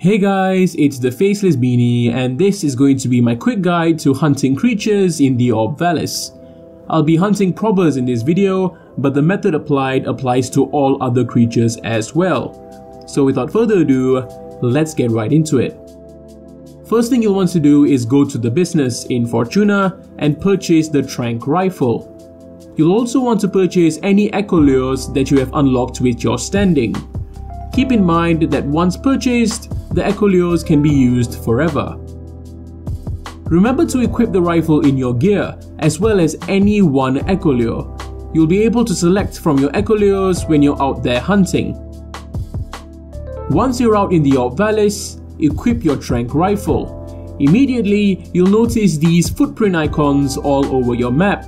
Hey guys, it's the Faceless Beanie and this is going to be my quick guide to hunting creatures in the Orb Vallis. I'll be hunting pobbers in this video, but the method applied applies to all other creatures as well. So without further ado, let's get right into it. First thing you'll want to do is go to the business in Fortuna and purchase the Tranq rifle. You'll also want to purchase any Echo Lures that you have unlocked with your standing. Keep in mind that once purchased, the Echo Lures can be used forever. Remember to equip the rifle in your gear, as well as any one Echo Lure. You'll be able to select from your Echo Lures when you're out there hunting. Once you're out in the Orb Vallis, equip your Tranq rifle. Immediately, you'll notice these footprint icons all over your map.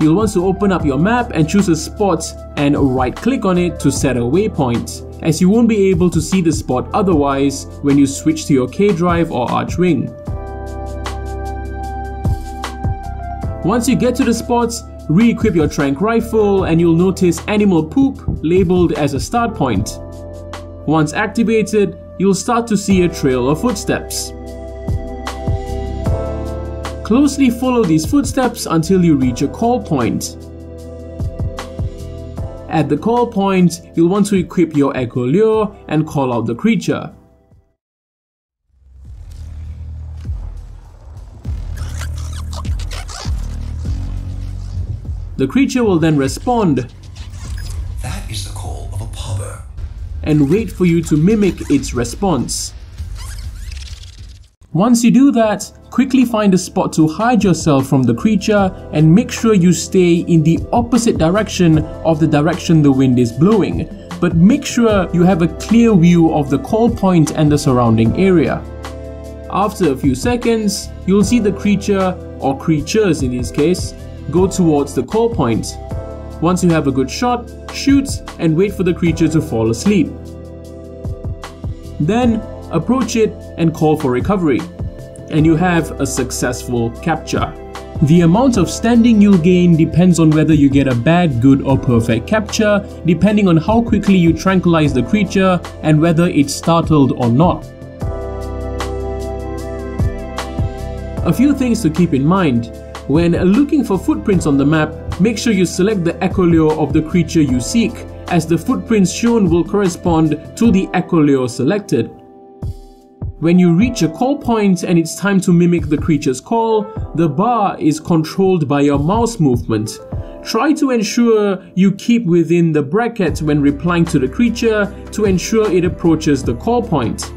You'll want to open up your map and choose a spot and right click on it to set a waypoint as you won't be able to see the spot otherwise when you switch to your K drive or Archwing. Once you get to the spots, re-equip your Tranq rifle and you'll notice animal poop labeled as a start point. Once activated, you'll start to see a trail of footsteps. Closely follow these footsteps until you reach a call point. At the call point, you'll want to equip your Echo Lure and call out the creature. The creature will then respond. That is the call of a pobber. And wait for you to mimic its response. Once you do that, quickly find a spot to hide yourself from the creature and make sure you stay in the opposite direction of the direction the wind is blowing. But make sure you have a clear view of the call point and the surrounding area. After a few seconds, you'll see the creature, or creatures in this case, go towards the call point. Once you have a good shot, shoot and wait for the creature to fall asleep. Then approach it and call for recovery, and you have a successful capture. The amount of standing you'll gain depends on whether you get a bad, good or perfect capture, depending on how quickly you tranquilize the creature and whether it's startled or not. A few things to keep in mind. When looking for footprints on the map, make sure you select the Echo of the creature you seek, as the footprints shown will correspond to the Echo selected. When you reach a call point and it's time to mimic the creature's call, the bar is controlled by your mouse movement. Try to ensure you keep within the bracket when replying to the creature to ensure it approaches the call point.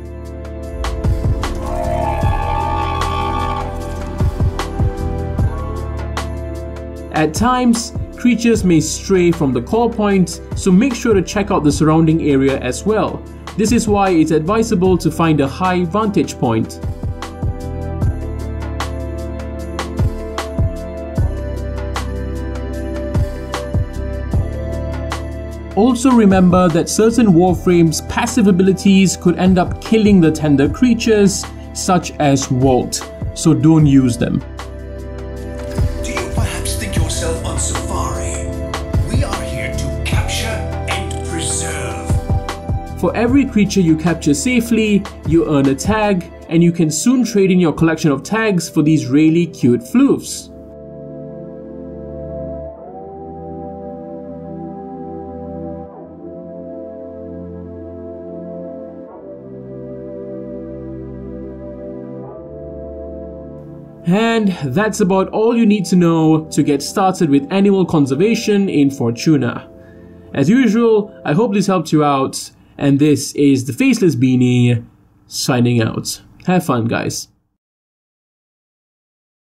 At times, creatures may stray from the call point, so make sure to check out the surrounding area as well. This is why it's advisable to find a high vantage point. Also remember that certain Warframe's passive abilities could end up killing the tender creatures, such as Volt, so don't use them. For every creature you capture safely, you earn a tag, and you can soon trade in your collection of tags for these really cute floofs. And that's about all you need to know to get started with animal conservation in Fortuna. As usual, I hope this helped you out and this is the Faceless Beanie signing out. Have fun, guys.